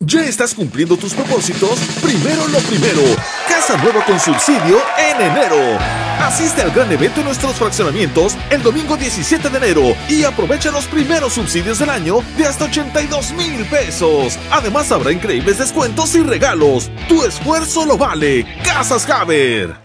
¿Ya estás cumpliendo tus propósitos? Primero lo primero. Casa nueva con subsidio en enero. Asiste al gran evento en nuestros fraccionamientos el domingo 17 de enero y aprovecha los primeros subsidios del año de hasta 82 mil pesos. Además habrá increíbles descuentos y regalos. Tu esfuerzo lo vale. Casas Haber.